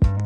you